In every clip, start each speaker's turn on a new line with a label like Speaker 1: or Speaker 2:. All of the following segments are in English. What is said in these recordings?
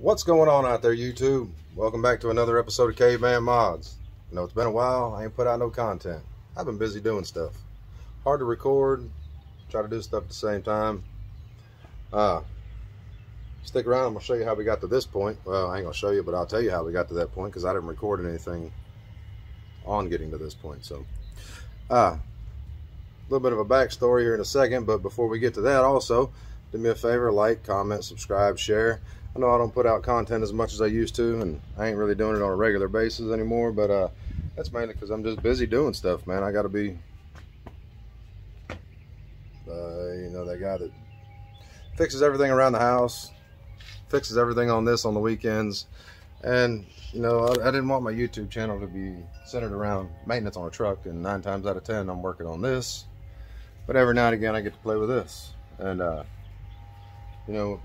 Speaker 1: What's going on out there, YouTube? Welcome back to another episode of Caveman Modz. You know, it's been a while. I ain't put out no content. I've been busy doing stuff. Hard to record. Try to do stuff at the same time. Uh, stick around. I'm going to show you how we got to this point. Well, I ain't going to show you, but I'll tell you how we got to that point because I didn't record anything on getting to this point. So, uh, a little bit of a backstory here in a second, but before we get to that, also, do me a favor, like, comment, subscribe, share. I know I don't put out content as much as I used to, and I ain't really doing it on a regular basis anymore, but uh, that's mainly because I'm just busy doing stuff, man. I got to be, uh, you know, that guy that fixes everything around the house, fixes everything on this on the weekends, and, you know, I, I didn't want my YouTube channel to be centered around maintenance on a truck, and nine times out of ten, I'm working on this, but every now and again, I get to play with this, and, uh, you know,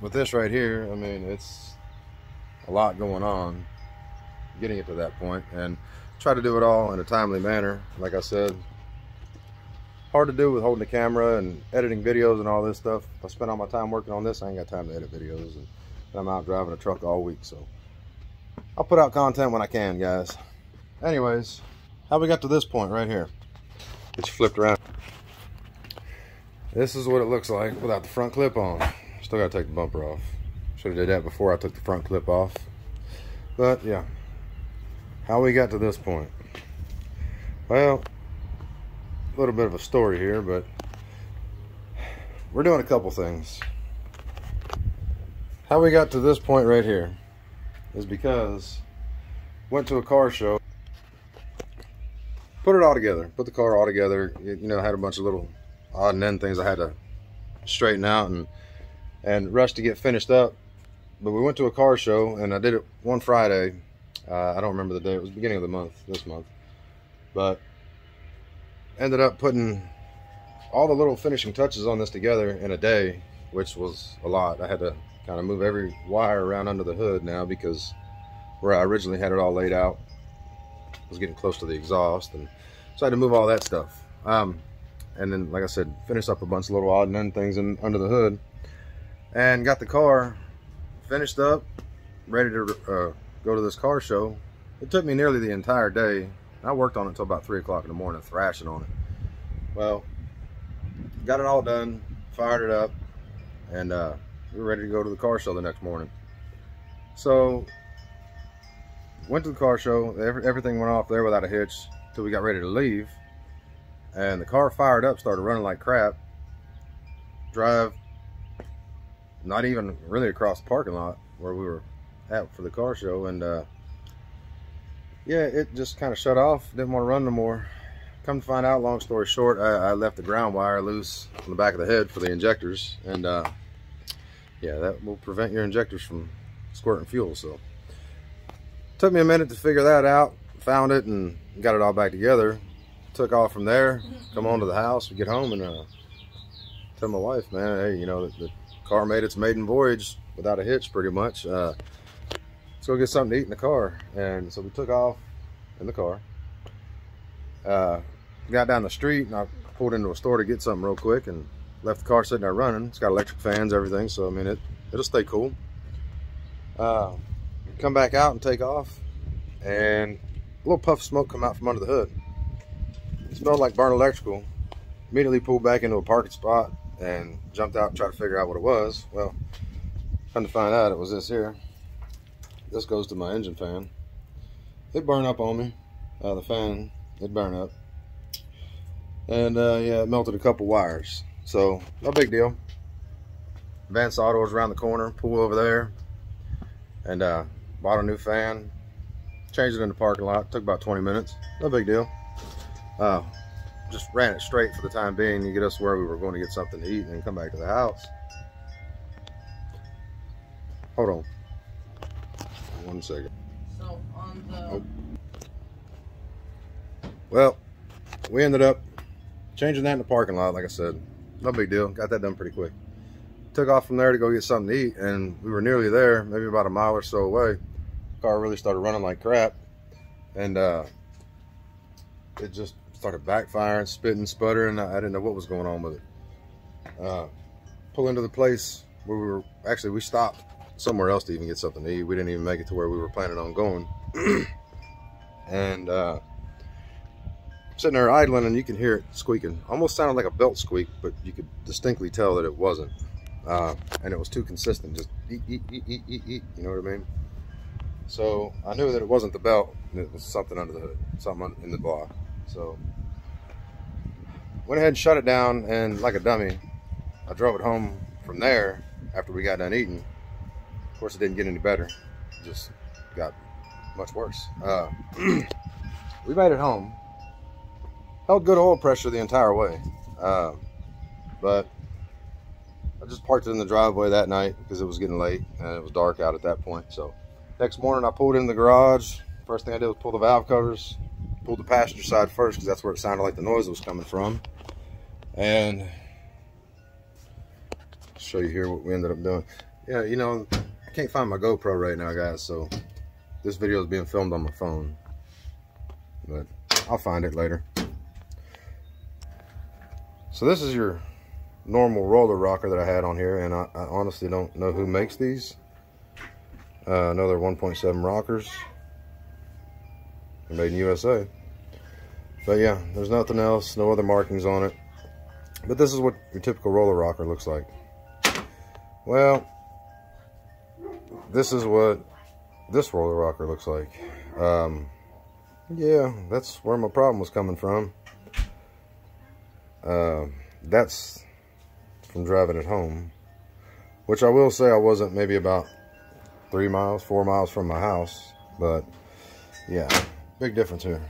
Speaker 1: with this right here, I mean, it's a lot going on getting it to that point and try to do it all in a timely manner. Like I said, hard to do with holding the camera and editing videos and all this stuff. If I spend all my time working on this, I ain't got time to edit videos and I'm out driving a truck all week. So I'll put out content when I can, guys. Anyways, how we got to this point right here. It's flipped around. This is what it looks like without the front clip on. Still gotta take the bumper off. Should have did that before I took the front clip off. But yeah, how we got to this point. Well, a little bit of a story here, but we're doing a couple things. How we got to this point right here is because went to a car show, put it all together, put the car all together. You know, had a bunch of little odd and end things I had to straighten out and and rushed to get finished up. But we went to a car show, and I did it one Friday. Uh, I don't remember the day. It was beginning of the month, this month. But ended up putting all the little finishing touches on this together in a day, which was a lot. I had to kind of move every wire around under the hood now because where I originally had it all laid out was getting close to the exhaust. And so I had to move all that stuff. Um, and then, like I said, finish up a bunch of little odd and end things in, under the hood and got the car finished up, ready to uh, go to this car show. It took me nearly the entire day. I worked on it until about 3 o'clock in the morning, thrashing on it. Well, got it all done, fired it up, and uh, we were ready to go to the car show the next morning. So, went to the car show. Everything went off there without a hitch until we got ready to leave. And the car fired up, started running like crap. Drive not even really across the parking lot where we were at for the car show. And uh, yeah it just kind of shut off. Didn't want to run no more. Come to find out long story short I, I, left the ground wire loose on the back of the head for the injectors. And uh, yeah that will prevent your injectors from squirting fuel so. Took me a minute to figure that out found it and got it all back together. Took off from there come on to the house we get home and uh, tell my wife man hey you know the, the car made its maiden voyage without a hitch pretty much. Uh, let's go get something to eat in the car. And so we took off in the car. Uh, got down the street and I pulled into a store to get something real quick and left the car sitting there running. It's got electric fans, everything. So, I mean, it, it'll stay cool. Uh, come back out and take off and a little puff of smoke come out from under the hood. It smelled like burnt electrical. Immediately pulled back into a parking spot and jumped out and tried to figure out what it was. Well, come to find out it was this here. This goes to my engine fan. It burned up on me. Uh, the fan, it burned up. And uh, yeah, it melted a couple wires. So, no big deal. Vance Auto was around the corner, pull over there. And uh, bought a new fan. Changed it in the parking lot. Took about 20 minutes. No big deal. Uh, just ran it straight for the time being to get us where we were going to get something to eat and then come back to the house. Hold on. One second.
Speaker 2: So on the
Speaker 1: Oh. Well, we ended up changing that in the parking lot, like I said. No big deal. Got that done pretty quick. Took off from there to go get something to eat, and we were nearly there, maybe about a mile or so away. Car really started running like crap, and uh, it just started backfiring, spitting, sputtering. I didn't know what was going on with it. Uh, pull into the place where we were, actually we stopped somewhere else to even get something to eat. We didn't even make it to where we were planning on going. and uh, sitting there idling and you can hear it squeaking. Almost sounded like a belt squeak, but you could distinctly tell that it wasn't. Uh, and it was too consistent, just eat, eat, eat, eat, eat, eat, you know what I mean? So I knew that it wasn't the belt, it was something under the hood, something in the block. So went ahead and shut it down, and like a dummy, I drove it home from there after we got done eating. Of course, it didn't get any better, it just got much worse. Uh, we made it home, held good oil pressure the entire way, uh, but I just parked it in the driveway that night because it was getting late and it was dark out at that point. So next morning I pulled in the garage. First thing I did was pull the valve covers, pulled the passenger side first because that's where it sounded like the noise was coming from. And show you here what we ended up doing. Yeah, you know, I can't find my GoPro right now, guys, so this video is being filmed on my phone. But I'll find it later. So this is your normal roller rocker that I had on here, and I, I honestly don't know who makes these. Uh, another 1.7 rockers. Made in USA. But yeah, there's nothing else, no other markings on it. But this is what your typical roller rocker looks like. Well, this is what this roller rocker looks like. Um, yeah, that's where my problem was coming from. Uh, that's from driving it home. Which I will say I wasn't maybe about three miles, four miles from my house. But yeah, big difference here.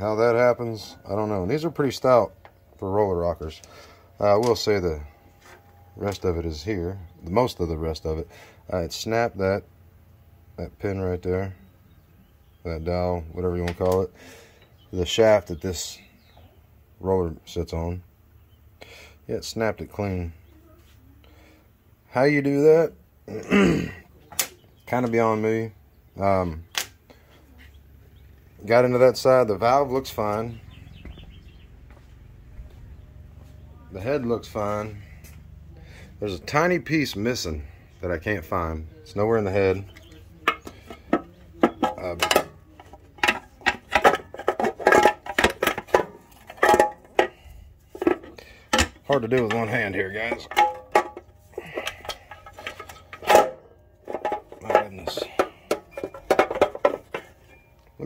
Speaker 1: How that happens, I don't know. And these are pretty stout for roller rockers. Uh, I will say the rest of it is here. The most of the rest of it. I had snapped that, that pin right there. That dowel, whatever you want to call it. The shaft that this roller sits on. Yeah, it snapped it clean. How you do that? kind of beyond me. Um, got into that side. The valve looks fine. The head looks fine. There's a tiny piece missing that I can't find. It's nowhere in the head. Uh, hard to do with one hand here, guys.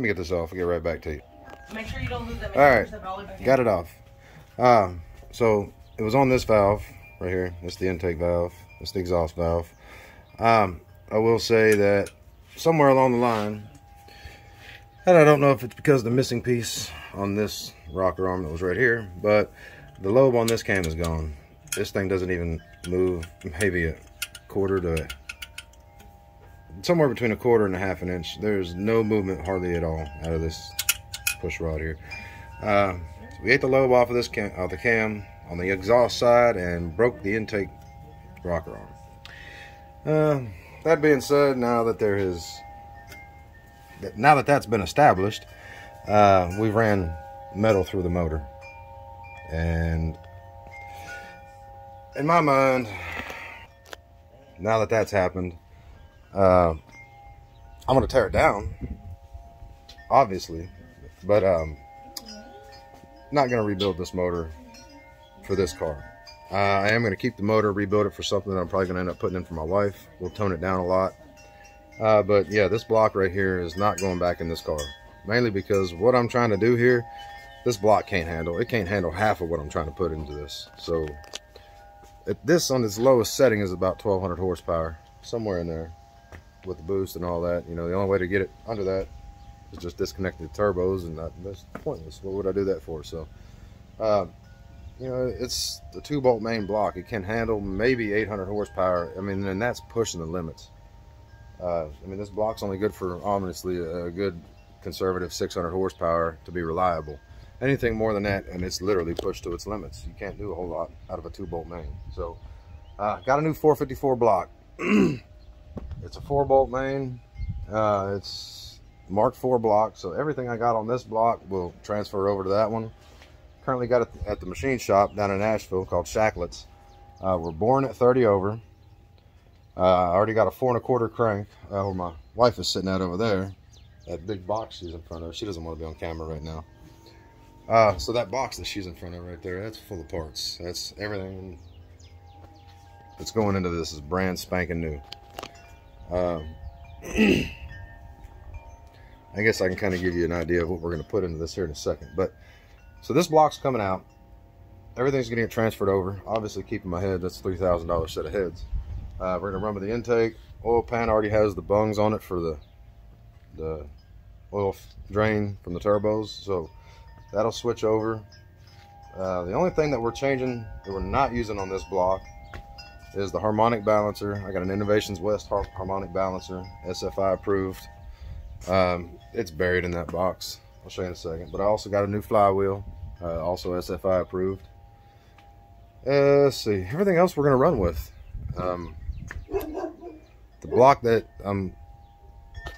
Speaker 1: Me get this off. I'll get right back to you.
Speaker 2: Make sure you don't lose that.
Speaker 1: All right, got it off. Um, so it was on this valve right here. That's the intake valve. That's the exhaust valve. Um, I will say that somewhere along the line, and I don't know if it's because of the missing piece on this rocker arm that was right here, but the lobe on this cam is gone. This thing doesn't even move maybe a quarter to somewhere between a quarter and a half an inch. There's no movement hardly at all out of this push rod here. Uh, so we ate the lobe off of this cam, off the cam on the exhaust side and broke the intake rocker arm. Uh, that being said, now that there is, now that that's been established, uh, we ran metal through the motor. And in my mind, now that that's happened, uh, I'm to tear it down, obviously, but um, not to rebuild this motor for this car. Uh, I am to keep the motor, rebuild it for something that I'm probably to end up putting in for my wife. We'll tone it down a lot. Uh, but yeah, this block right here is not going back in this car. Mainly because what I'm trying to do here, this block can't handle. It can't handle half of what I'm trying to put into this. So this on its lowest setting is about 1200 horsepower. Somewhere in there with the boost and all that. You know, the only way to get it under that is just disconnect the turbos and that, that's pointless. What would I do that for? So, uh, you know, it's the two bolt main block. It can handle maybe 800 horsepower. I mean, and that's pushing the limits. Uh, I mean, this block's only good for ominously a good conservative 600 horsepower to be reliable. Anything more than that, and it's literally pushed to its limits. You can't do a whole lot out of a two bolt main. So, uh, got a new 454 block. it's a four bolt main. Uh, it's Mark IV block, so everything I got on this block will transfer over to that one currently got it at the machine shop down in Nashville called Shacklets. Uh, we're born at 30 over. Uh, I already got a four and a quarter crank uh, where my wife is sitting at over there. That big box she's in front of. She doesn't want to be on camera right now. Uh, so that box that she's in front of right there, that's full of parts. That's everything that's going into this is brand spanking new. Um, I guess I can kind of give you an idea of what we're going to put into this here in a second. But so this block's coming out. Everything's going to get transferred over. Obviously, keeping my head, that's $3,000 set of heads. Uh, we're going to run with the intake. Oil pan already has the bungs on it for the the oil drain from the turbos. So that'll switch over. Uh, the only thing that we're changing that we're not using on this block is the harmonic balancer. I got an Innovators West har harmonic balancer, SFI approved. Um, it's buried in that box. I'll show you in a second. But I also got a new flywheel, uh, also SFI approved. Uh, let's see, everything else we're gonna run with. Um, the block that I'm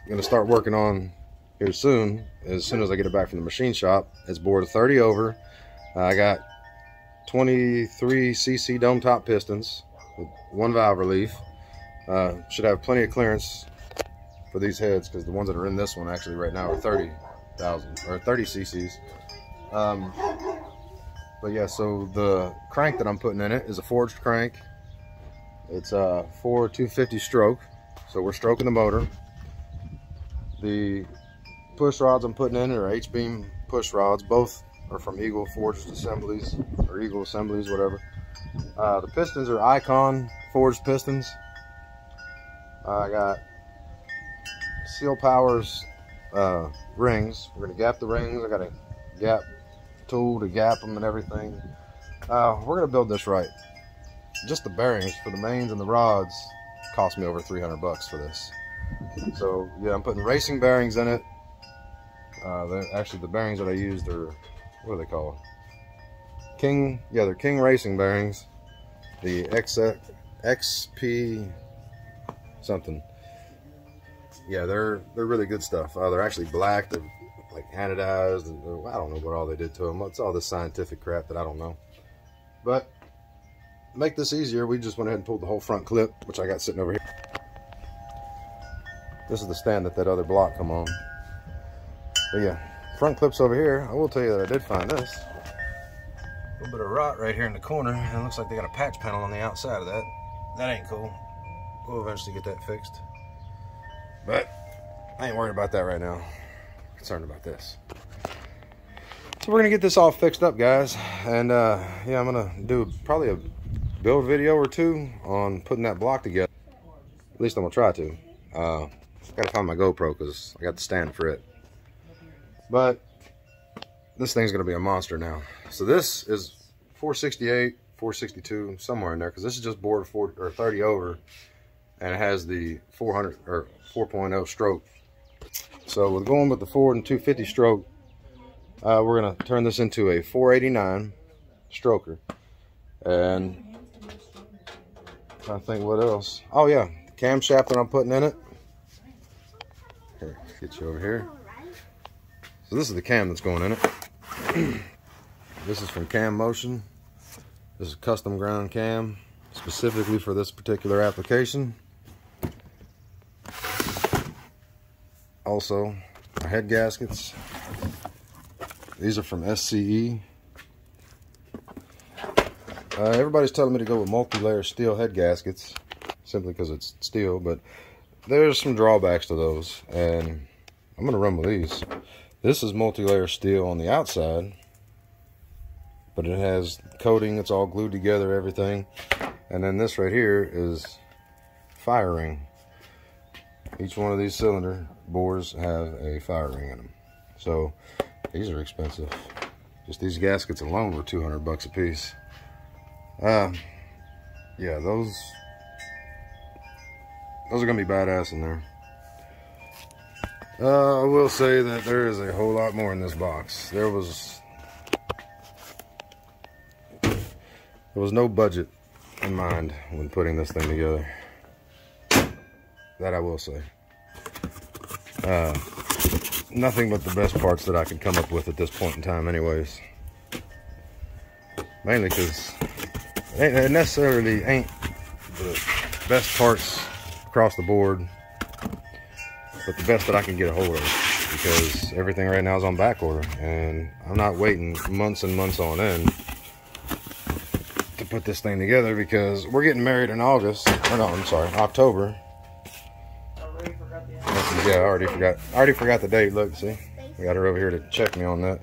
Speaker 1: gonna start working on here soon, as soon as I get it back from the machine shop, is bored 30 over. Uh, I got 23 cc dome top pistons with one valve relief. Uh, should have plenty of clearance for these heads because the ones that are in this one actually right now are 30,000 or 30 cc's. Um, but yeah, so the crank that I'm putting in it is a forged crank. It's a 4 250 stroke, so we're stroking the motor. The push rods I'm putting in are H-beam push rods. Both are from Eagle Forged Assemblies or Eagle Assemblies, whatever. Uh, the pistons are Icon forged pistons. Uh, I got Seal Powers uh, rings. We're gonna gap the rings. I got a gap tool to gap them and everything. Uh, we're gonna build this right. Just the bearings for the mains and the rods cost me over 300 bucks for this. So yeah, I'm putting racing bearings in it. Uh, actually, the bearings that I used are what are they called? King, yeah, they're King Racing bearings. The XX, XP something. Yeah, they're they're really good stuff. Uh, they're actually black. They're like anodized. And I don't know what all they did to them. It's all this scientific crap that I don't know. But make this easier, we just went ahead and pulled the whole front clip, which I got sitting over here. This is the stand that that other block come on. But yeah, front clips over here. I will tell you that I did find this. Little bit of rot right here in the corner. And it looks like they got a patch panel on the outside of that. That ain't cool. We'll eventually get that fixed. But I ain't worried about that right now. I'm concerned about this. So we're gonna get this all fixed up, guys. And uh, yeah, I'm gonna do probably a build video or two on putting that block together. At least I'm gonna try to. Uh, gotta find my GoPro because I got the stand for it. But this thing's gonna be a monster now. So this is 468, 462, somewhere in there, because this is just bored 4 or 30 over, and it has the 400 or 4.0 stroke. So with going with the Ford and 250 stroke, uh, we're gonna turn this into a 489 stroker, and I think what else? Oh yeah, the camshaft that I'm putting in it. Here, get you over here. So this is the cam that's going in it. this is from Cam Motion. This is a custom ground cam specifically for this particular application. Also, our head gaskets. These are from SCE. Uh, everybody's telling me to go with multi-layer steel head gaskets simply because it's steel, but there's some drawbacks to those, and I'm going to run with these. This is multi-layer steel on the outside, but it has coating, it's all glued together, everything. And then this right here is firing. Each one of these cylinder bores have a firing in them. So these are expensive. Just these gaskets alone were 200 bucks a piece. Uh, yeah, those those are gonna be badass in there. Uh, I will say that there is a whole lot more in this box. There was was no budget in mind when putting this thing together. That I will say. Uh, nothing but the best parts that I could come up with at this point in time anyways. Mainly because it necessarily ain't the best parts across the board, but the best that I can get a hold of because everything right now is on back order and I'm not waiting months and months on end put this thing together because we're getting married in August. Or no, I'm sorry, October. Yeah, I already forgot. I already forgot the date. Look, see, we got her over here to check me on that.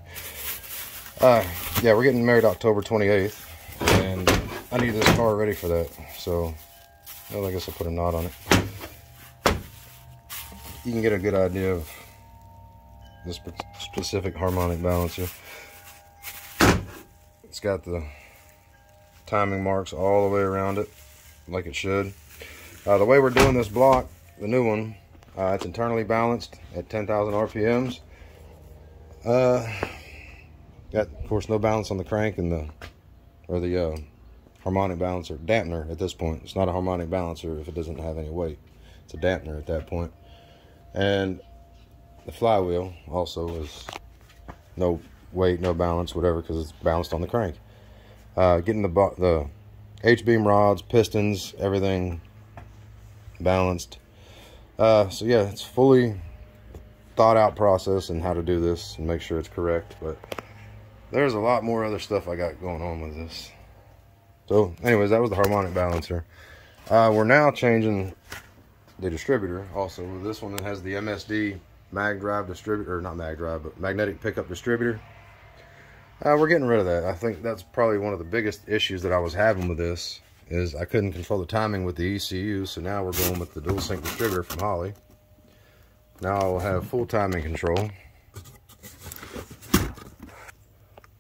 Speaker 1: Uh, yeah, we're getting married October 28th, and I need this car ready for that. So, well, I guess I'll put a knot on it. You can get a good idea of this specific harmonic balancer. It's got the timing marks all the way around it, like it should. Uh, the way we're doing this block, the new one, uh, it's internally balanced at 10,000 RPMs. Uh, got, of course, no balance on the crank and the, or the uh, harmonic balancer, dampener at this point. It's not a harmonic balancer if it doesn't have any weight. It's a dampener at that point. And the flywheel also is no weight, no balance, whatever, because it's balanced on the crank. Uh, getting the the H-beam rods, pistons, everything balanced. Uh, so yeah, it's fully thought out process and how to do this and make sure it's correct. But there's a lot more other stuff I got going on with this. So anyways, that was the harmonic balancer. Uh, we're now changing the distributor also. This one has the MSD mag drive distributor, or not mag drive, but magnetic pickup distributor. Uh, we're getting rid of that. I think that's probably one of the biggest issues that I was having with this is I couldn't control the timing with the ECU, so now we're going with the dual sync distributor from Holley. Now I'll have full timing control.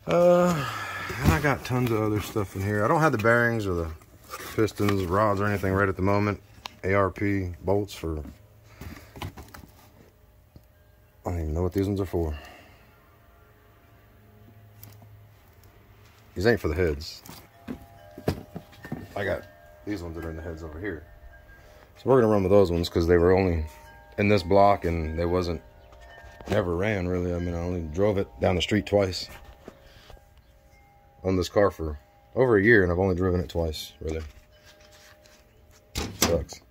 Speaker 1: Uh, and I got tons of other stuff in here. I don't have the bearings or the pistons, rods, or anything right at the moment. ARP bolts for... I don't even know what these ones are for. These ain't for the heads. I got these ones that are in the heads over here. So we're gonna run with those ones because they were only in this block and they wasn't, never ran really. I mean, I only drove it down the street twice on this car for over a year and I've only driven it twice, really. Sucks.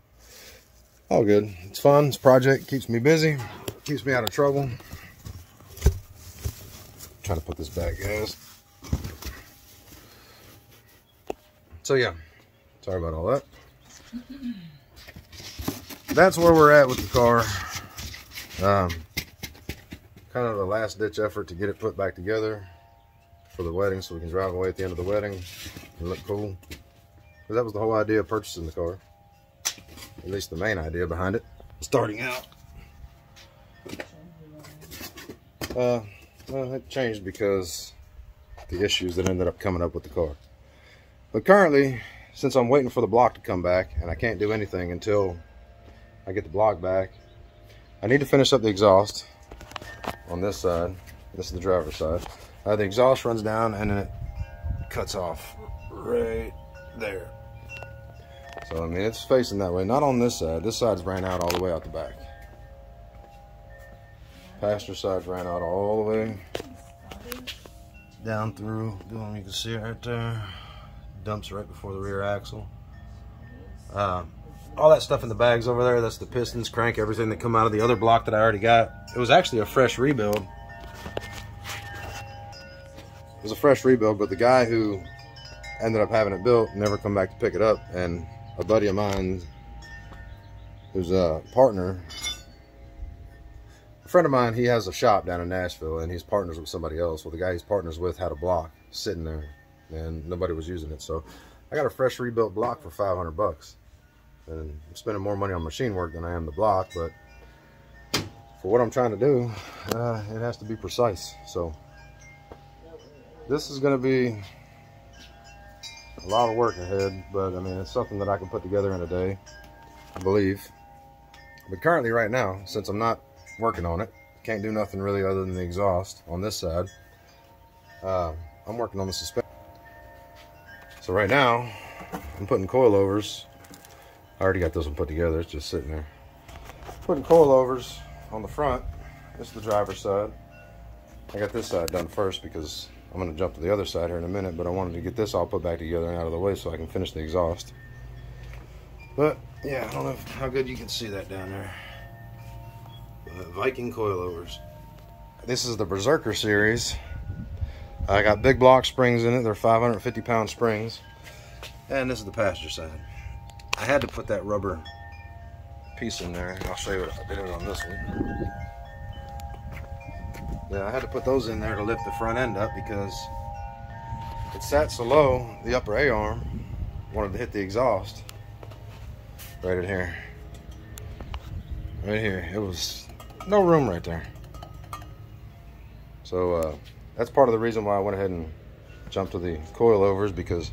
Speaker 1: All good. It's fun. This project keeps me busy, keeps me out of trouble. Try to put this back, guys. So yeah, sorry about all that. That's where we're at with the car. Um, kind of a last ditch effort to get it put back together for the wedding so we can drive away at the end of the wedding and look cool. Because that was the whole idea of purchasing the car. At least the main idea behind it. Starting out. Uh, well, it changed because the issues that ended up coming up with the car. But currently, since I'm waiting for the block to come back and I can't do anything until I get the block back, I need to finish up the exhaust on this side. This is the driver's side. Uh, the exhaust runs down and it cuts off right there. So, I mean, it's facing that way. Not on this side. This side's ran out all the way out the back. Passenger side's ran out all the way down through. You can see it right there. Dumps right before the rear axle. Uh, all that stuff in the bags over there, that's the pistons, crank, everything that come out of the other block that I already got. It was actually a fresh rebuild. It was a fresh rebuild, but the guy who ended up having it built never come back to pick it up. And a buddy of mine who's a partner, a friend of mine, he has a shop down in Nashville and he's partners with somebody else. Well, the guy he's partners with had a block sitting there and nobody was using it. So I got a fresh rebuilt block for 500 bucks. And I'm spending more money on machine work than I am the block, but for what I'm trying to do, uh, it has to be precise. So this is going to be a lot of work ahead, but I mean, it's something that I can put together in a day, I believe. But currently right now, since I'm not working on it, can't do nothing really other than the exhaust on this side. Uh, I'm working on the suspension. So right now, I'm putting coilovers I already got this one put together. It's just sitting there. Putting coilovers on the front. This is the driver's side. I got this side done first because I'm gonna jump to the other side here in a minute, but I wanted to get this all put back together and out of the way so I can finish the exhaust. But yeah, I don't know how good you can see that down there. Uh, Viking coilovers. This is the Berserker series. I got big block springs in it. They're 550 pound springs. And this is the passenger side. I had to put that rubber piece in there. I'll show you what I did it on this one. Yeah, I had to put those in there to lift the front end up because it sat so low, the upper A-arm wanted to hit the exhaust right in here. Right here. It was no room right there. So uh, that's part of the reason why I went ahead and jumped to the coilovers because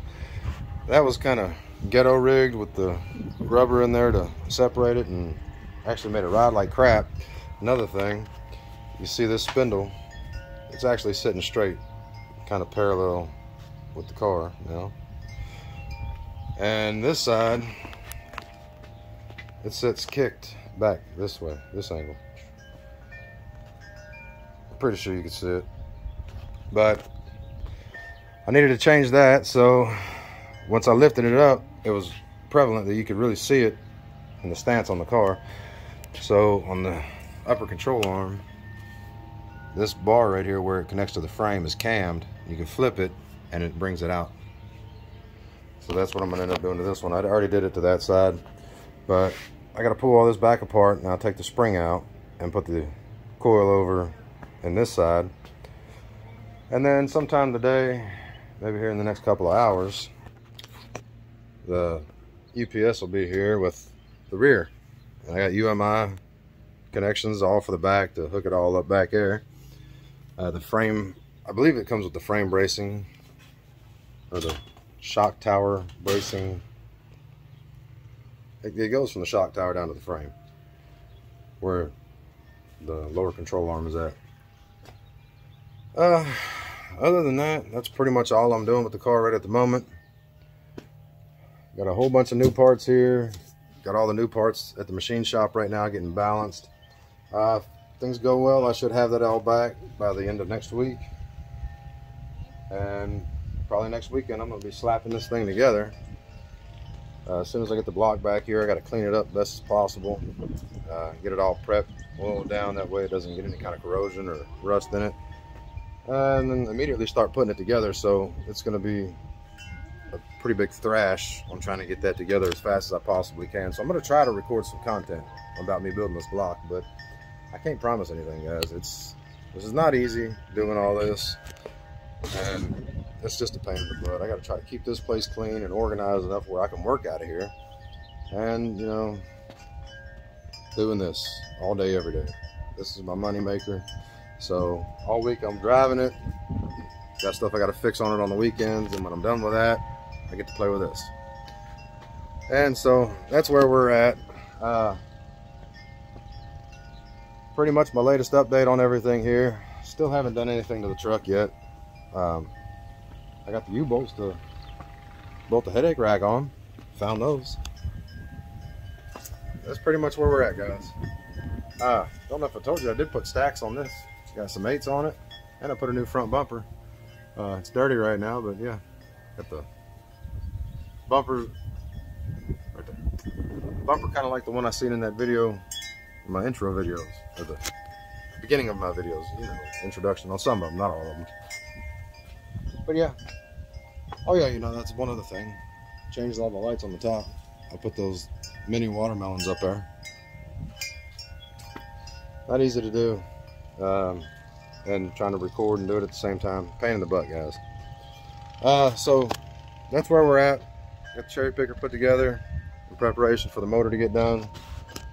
Speaker 1: that was kind of ghetto rigged with the rubber in there to separate it and actually made it ride like crap. Another thing, you see this spindle, it's actually sitting straight, kind of parallel with the car you know. And this side, it sits kicked back this way, this angle. I'm pretty sure you can see it. But I needed to change that, so once I lifted it up, it was prevalent that you could really see it in the stance on the car. So on the upper control arm, this bar right here where it connects to the frame is cammed. You can flip it and it brings it out. So that's what I'm gonna end up doing to this one. I already did it to that side, but I gotta pull all this back apart and I'll take the spring out and put the coil over in this side. And then sometime today, maybe here in the next couple of hours, the UPS will be here with the rear. And I got UMI connections all for the back to hook it all up back there. Uh, the frame, I believe it comes with the frame bracing or the shock tower bracing. It, it goes from the shock tower down to the frame where the lower control arm is at. Uh, other than that, that's pretty much all I'm doing with the car right at the moment. Got a whole bunch of new parts here. Got all the new parts at the machine shop right now getting balanced. Uh, things go well, I should have that all back by the end of next week. And probably next weekend I'm to be slapping this thing together. Uh, as soon as I get the block back here, I got to clean it up best as possible. Uh, get it all prepped, oiled down, that way it doesn't get any kind of corrosion or rust in it. And then immediately start putting it together. So it's going to be a pretty big thrash on trying to get that together as fast as I possibly can. So I'm going to try to record some content about me building this block, but I can't promise anything, guys. It's This is not easy doing all this, and it's just a pain in the butt. I got to try to keep this place clean and organized enough where I can work out of here, and, you know, doing this all day, every day. This is my money maker. So all week I'm driving it. Got stuff I got to fix on it on the weekends, and when I'm done with that, I get to play with this. And so that's where we're at. Uh, pretty much my latest update on everything here. Still haven't done anything to the truck yet. Um, I got the U-bolts to bolt the headache rack on. Found those. That's pretty much where we're at, guys. Uh, don't know if I told you, I did put stacks on this. It's got some eights on it, and I put a new front bumper. Uh, it's dirty right now, but yeah, got the bumper right there. Bumper kind of like the one I seen in that video, in my intro videos, or the beginning of my videos, you know, introduction on some of them, not all of them. But yeah. Oh yeah, you know, that's one other thing. Changed all the lights on the top. I put those mini watermelons up there. Not easy to do. Um, and trying to record and do it at the same time. Pain in the butt, guys. Uh, so that's where we're at. Got the cherry picker put together in preparation for the motor to get done.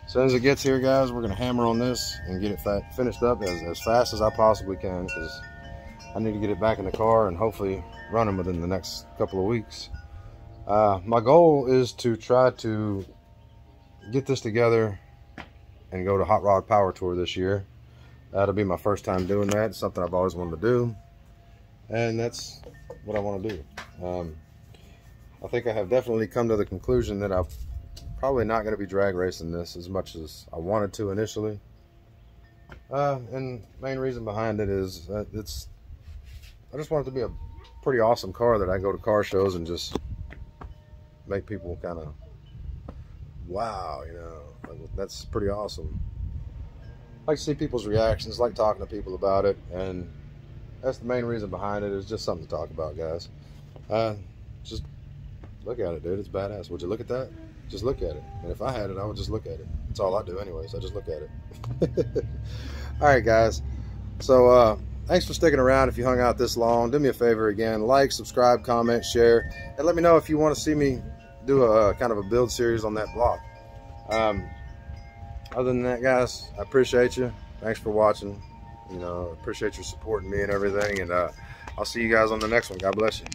Speaker 1: As soon as it gets here, guys, we're gonna hammer on this and get it finished up as, as fast as I possibly can because I need to get it back in the car and hopefully running within the next couple of weeks. Uh, my goal is to try to get this together and go to Hot Rod Power Tour this year. That'll be my first time doing that. It's something I've always wanted to do. And that's what I want to do. Um, I think I have definitely come to the conclusion that I'm probably not going to be drag racing this as much as I wanted to initially. Uh, and main reason behind it is that it's I just want it to be a pretty awesome car that I go to car shows and just make people kind of wow, you know, that's pretty awesome. Like to see people's reactions, like talking to people about it, and that's the main reason behind it. it. Is just something to talk about, guys. Uh, just look at it, dude. It's badass. Would you look at that? Just look at it. And if I had it, I would just look at it. That's all I do, anyways. I just look at it. all right, guys. So, uh, thanks for sticking around. If you hung out this long, do me a favor again: like, subscribe, comment, share, and let me know if you want to see me do a, kind of a build series on that block. Um, other than that, guys, I appreciate you. Thanks for watching. You know, appreciate your supporting me and everything. And uh, I'll see you guys on the next one. God bless you.